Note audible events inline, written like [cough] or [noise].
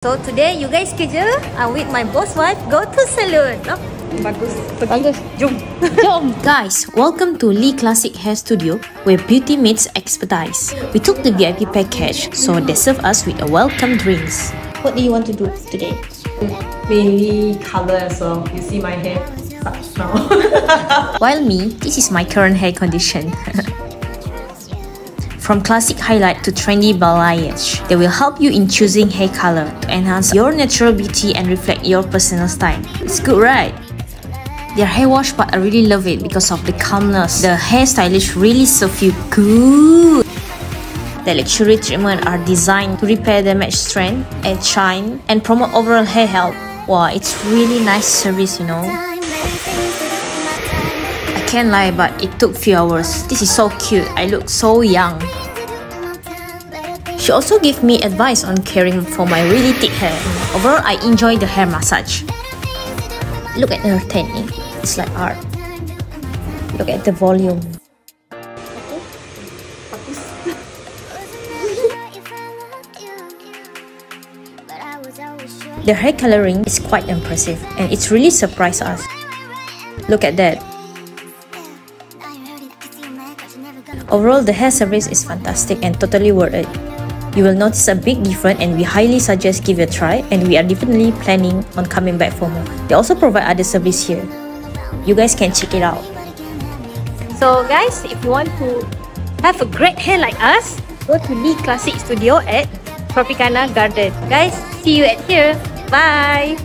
So today you guys kerja uh, with my boss wife go to salon. No? Bagus. Bagus. Jom. [laughs] Jom. Guys, welcome to Le Classic Hair Studio where beauty meets expertise. We took the VIP package, so they serve us with a welcome drinks. What do you want to do today? mainly color as well. You see my hair sucks now. While me, this is my current hair condition. [laughs] From classic highlight to trendy balayage, they will help you in choosing hair color to enhance your natural beauty and reflect your personal style. It's good, right? Their hair wash but I really love it because of the calmness. The hair stylish really serve you good. The luxury treatment are designed to repair damaged strand, and shine, and promote overall hair health. Wow, it's really nice service, you know. Can't lie, but it took few hours. This is so cute. I look so young. She also gave me advice on caring for my really thick hair. Overall, I enjoy the hair massage. Look at her technique. It's like art. Look at the volume. The hair coloring is quite impressive and it's really surprised us. Look at that. Overall, the hair service is fantastic and totally worth it. You will notice a big difference and we highly suggest give it a try and we are definitely planning on coming back for more. They also provide other service here. You guys can check it out. So guys, if you want to have a great hair like us, go to Le Classic Studio at Tropicana Garden. Guys, see you at here. Bye.